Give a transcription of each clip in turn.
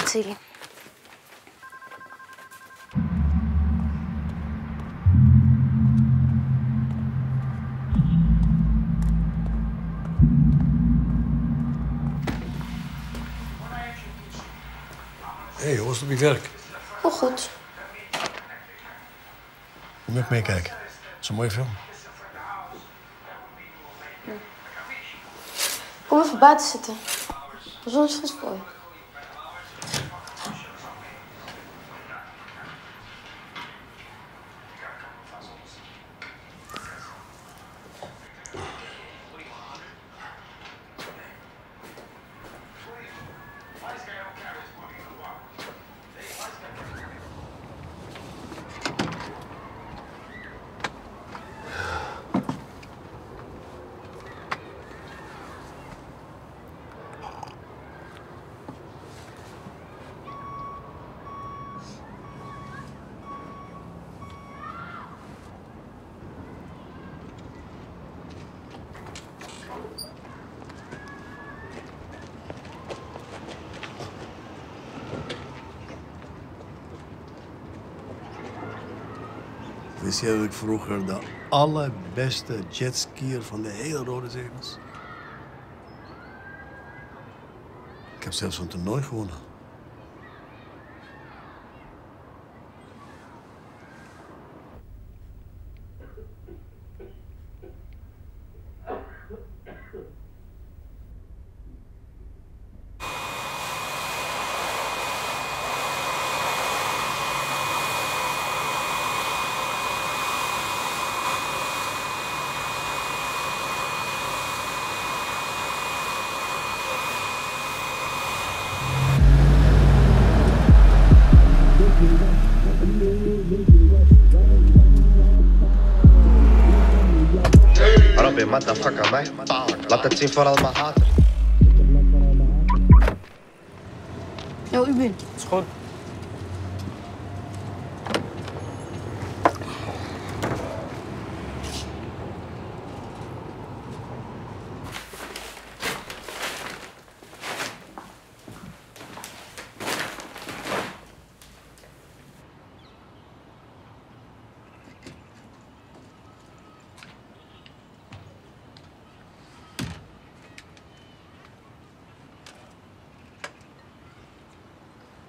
Siggy. Hé, hey, hoe was het op je werk? Heel goed. Kom ik meekijken. Het is een mooie film. Kom even buiten zitten. De zon is goed voor je. Dat ik vroeger de allerbeste jetskier van de hele Rode Zee? Ik heb zelfs een toernooi gewonnen. Motherfucker, mij. Laat het zien voor al mijn haters. Yo, Ubin. Is goed.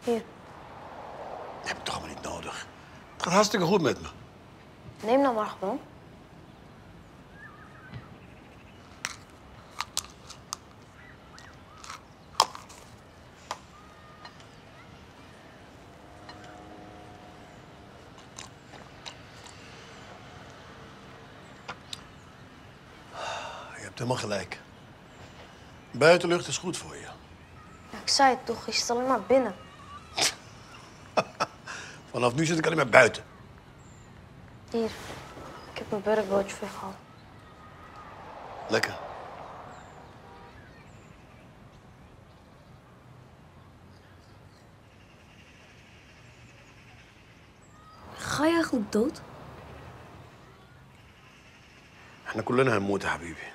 Hier, Heb ik toch maar niet nodig. Het gaat hartstikke goed met me. neem dan maar gewoon. Je hebt helemaal gelijk. Buitenlucht is goed voor je. Ja, ik zei het toch, je zit alleen maar binnen. Vanaf nu zit ik alleen maar buiten. Hier, ik heb mijn burgerbootje voor je gehaald. Lekker. Ga je eigenlijk dood? احنا كلنا هنموت يا حبيبي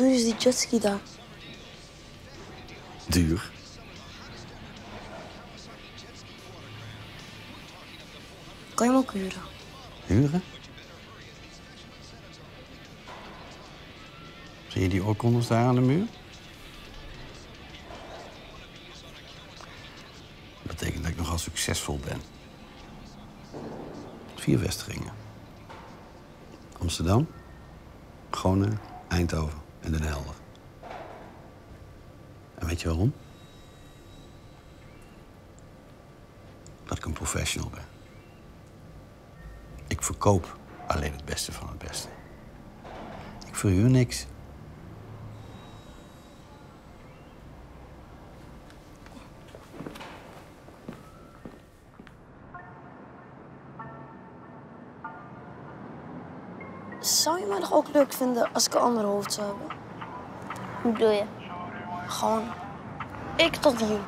Duur is die jetski daar. Duur? Kan je hem ook huren? Huren? Zie je die oorkondes daar aan de muur? Dat betekent dat ik nogal succesvol ben. Vier vestigingen. Amsterdam, Groningen, Eindhoven en Den Helder. En weet je waarom? Dat ik een professional ben. Ik verkoop alleen het beste van het beste. Ik verhuur niks. Leuk vinden als ik een ander hoofd zou hebben? Hoe bedoel je? Gewoon, ik tot hier.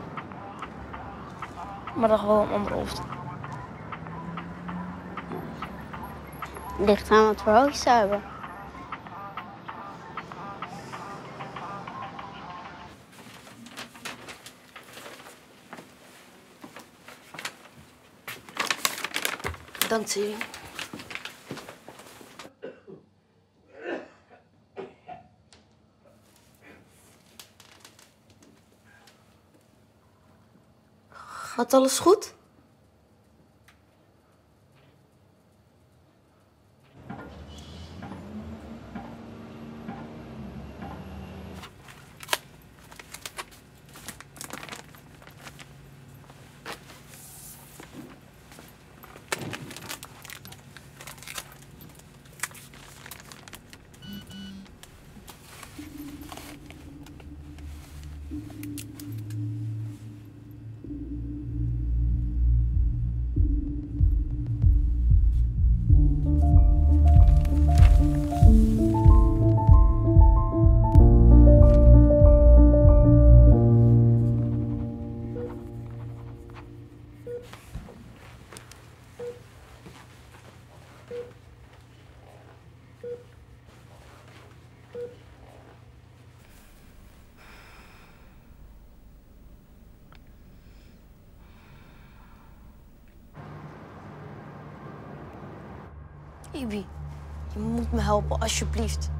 Maar dan gewoon een ander hoofd. Ligt aan wat voor hoofd ze hebben. Dank Thierry. Gaat alles goed? Ibi, je moet me helpen, alsjeblieft.